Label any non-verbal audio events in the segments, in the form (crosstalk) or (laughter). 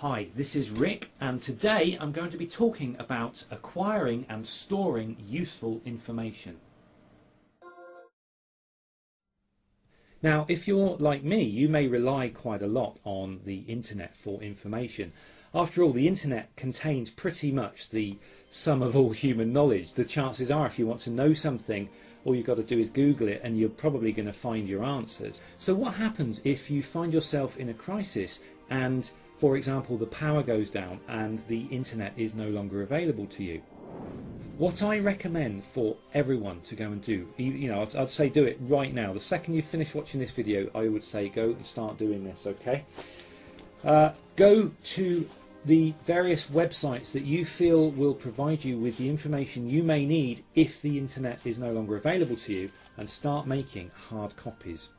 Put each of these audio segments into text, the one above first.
Hi, this is Rick, and today I'm going to be talking about acquiring and storing useful information. Now, if you're like me, you may rely quite a lot on the internet for information. After all, the internet contains pretty much the sum of all (laughs) human knowledge. The chances are, if you want to know something, all you've got to do is Google it and you're probably going to find your answers. So, what happens if you find yourself in a crisis and, for example, the power goes down and the internet is no longer available to you? What I recommend for everyone to go and do, you know, I'd, I'd, say do it right now. The second you finish watching this video, I would say go and start doing this, okay? Uh, go to the various websites that you feel will provide you with the information you may need if the internet is no longer available to you and start making hard copies.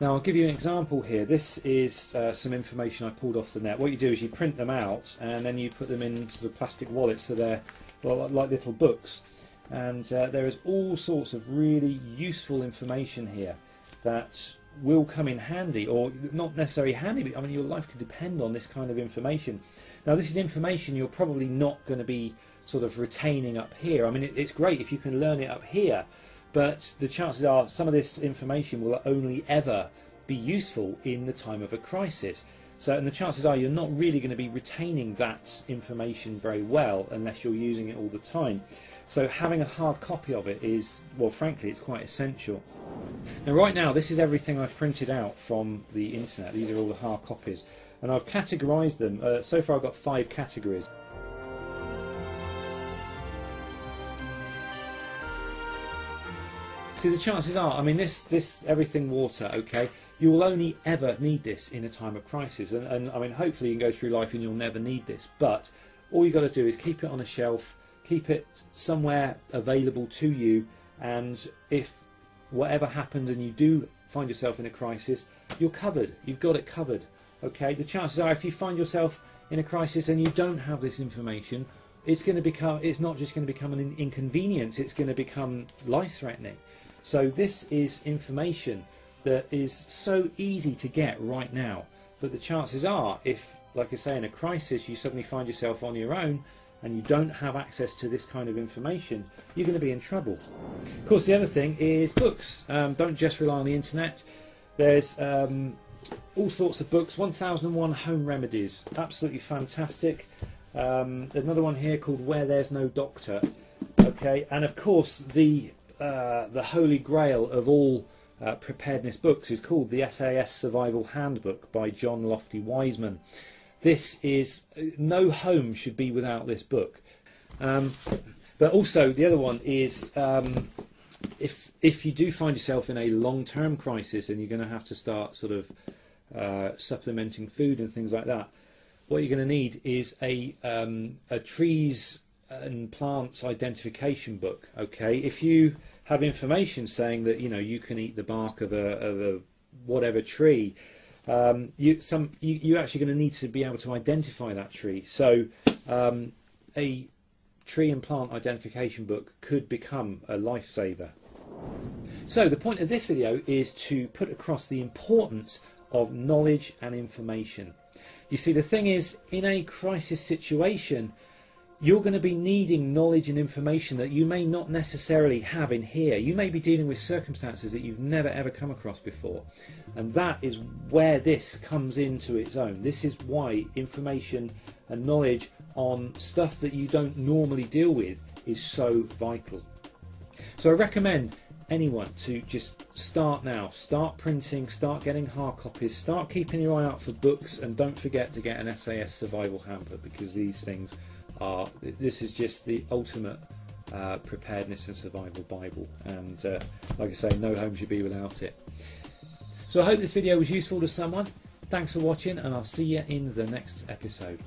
Now I'll give you an example here. This is uh, some information I pulled off the net. What you do is you print them out and then you put them in sort of plastic wallets so they're well, like little books. And uh, there is all sorts of really useful information here that will come in handy, or not necessarily handy, but I mean, your life could depend on this kind of information. Now, this is information you're probably not going to be sort of retaining up here. I mean, it, it's great if you can learn it up here, but the chances are some of this information will only ever be useful in the time of a crisis. So, and the chances are you're not really going to be retaining that information very well unless you're using it all the time. So, having a hard copy of it is, well, frankly, it's quite essential. Now, right now, this is everything I've printed out from the internet. These are all the hard copies, and I've categorised them. Uh, so far, I've got five categories. See, the chances are, I mean, this, this everything water, okay, you will only ever need this in a time of crisis. And, and I mean, hopefully you can go through life and you'll never need this. But all you've got to do is keep it on a shelf, keep it somewhere available to you. And if whatever happened and you do find yourself in a crisis, you're covered. You've got it covered. Okay. The chances are, if you find yourself in a crisis and you don't have this information, it's going to become. It's not just going to become an inconvenience. It's going to become life-threatening. So this is information that is so easy to get right now. But the chances are, if, like I say, in a crisis, you suddenly find yourself on your own and you don't have access to this kind of information, you're going to be in trouble. Of course, the other thing is books. Um, don't just rely on the internet. There's um, all sorts of books 1001 Home Remedies, absolutely fantastic. Um, another one here called Where There's No Doctor. Okay, and of course, the, uh, the holy grail of all uh, preparedness books is called the SAS Survival Handbook by John Lofty Wiseman. This is no home should be without this book. Um, but also the other one is um, if if you do find yourself in a long-term crisis and you're going to have to start sort of uh, supplementing food and things like that, what you're going to need is a um, a trees and plants identification book. Okay, if you have information saying that you know you can eat the bark of a, of a whatever tree, um, you some you, you're actually going to need to be able to identify that tree. So um, a tree and plant identification book could become a lifesaver. So the point of this video is to put across the importance of knowledge and information. You see, the thing is, in a crisis situation, you're going to be needing knowledge and information that you may not necessarily have in here. You may be dealing with circumstances that you've never ever come across before. And that is where this comes into its own. This is why information and knowledge on stuff that you don't normally deal with is so vital. So I recommend anyone to just start now. Start printing, start getting hard copies, start keeping your eye out for books, and don't forget to get an SAS survival handbook because these things are this is just the ultimate uh, preparedness and survival Bible. And uh, like I say, no home should be without it. So I hope this video was useful to someone. Thanks for watching, and I'll see you in the next episode.